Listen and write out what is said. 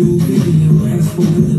you, baby, and ask for